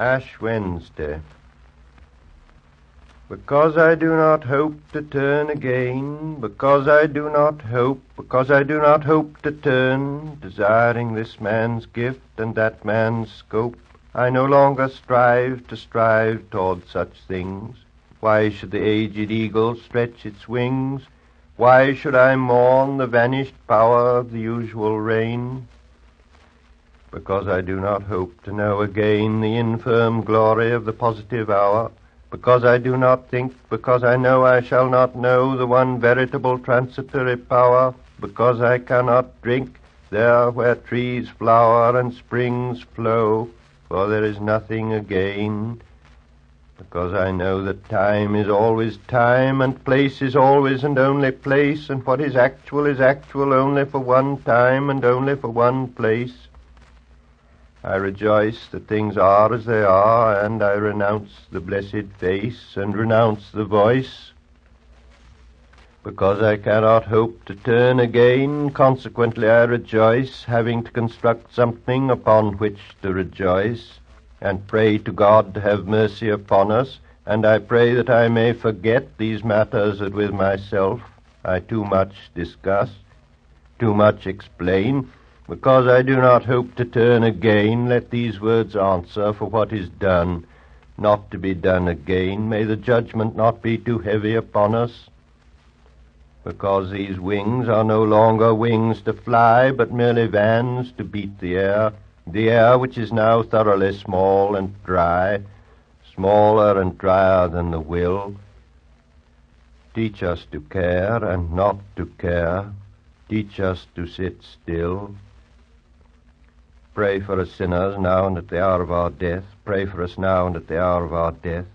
Ash Wednesday. Because I do not hope to turn again, because I do not hope, because I do not hope to turn, desiring this man's gift and that man's scope, I no longer strive to strive toward such things. Why should the aged eagle stretch its wings? Why should I mourn the vanished power of the usual reign? Because I do not hope to know again the infirm glory of the positive hour, because I do not think, because I know I shall not know the one veritable transitory power, because I cannot drink there where trees flower and springs flow, for there is nothing again, because I know that time is always time, and place is always and only place, and what is actual is actual only for one time and only for one place. I rejoice that things are as they are, and I renounce the blessed face and renounce the voice. Because I cannot hope to turn again, consequently I rejoice, having to construct something upon which to rejoice, and pray to God to have mercy upon us, and I pray that I may forget these matters that with myself I too much discuss, too much explain, because I do not hope to turn again, let these words answer for what is done, not to be done again. May the judgment not be too heavy upon us. Because these wings are no longer wings to fly, but merely vans to beat the air, the air which is now thoroughly small and dry, smaller and drier than the will. Teach us to care and not to care. Teach us to sit still. Pray for us sinners now and at the hour of our death. Pray for us now and at the hour of our death.